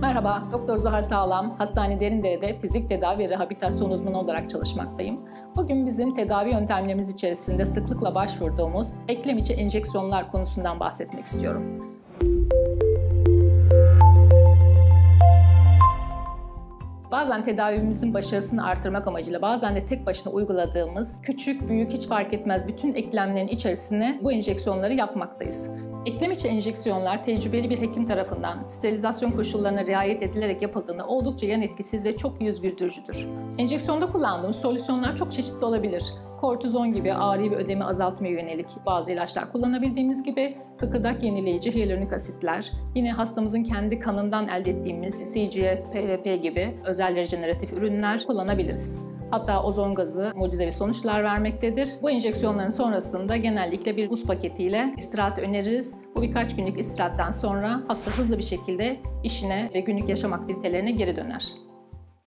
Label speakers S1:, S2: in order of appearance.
S1: Merhaba, Doktor Zuhal Sağlam, Hastane Derindere'de fizik tedavi ve rehabilitasyon uzmanı olarak çalışmaktayım. Bugün bizim tedavi yöntemlerimiz içerisinde sıklıkla başvurduğumuz eklem içi enjeksiyonlar konusundan bahsetmek istiyorum. Bazen tedavimizin başarısını artırmak amacıyla bazen de tek başına uyguladığımız küçük, büyük hiç fark etmez bütün eklemlerin içerisine bu enjeksiyonları yapmaktayız. Eklem içi enjeksiyonlar tecrübeli bir hekim tarafından sterilizasyon koşullarına riayet edilerek yapıldığında oldukça yan etkisiz ve çok yüz güldürücüdür. Enjeksiyonda kullandığımız solüsyonlar çok çeşitli olabilir. Kortizon gibi ağrı ve ödemi azaltmaya yönelik bazı ilaçlar kullanabildiğimiz gibi kıkırdak yenileyici hyaluronik asitler, yine hastamızın kendi kanından elde ettiğimiz CGF, PRP gibi özel rejeneratif ürünler kullanabiliriz. Hatta ozon gazı mucizevi sonuçlar vermektedir. Bu enjeksiyonların sonrasında genellikle bir buz paketiyle istirahat öneririz. Bu birkaç günlük istirahattan sonra hasta hızlı bir şekilde işine ve günlük yaşam aktivitelerine geri döner.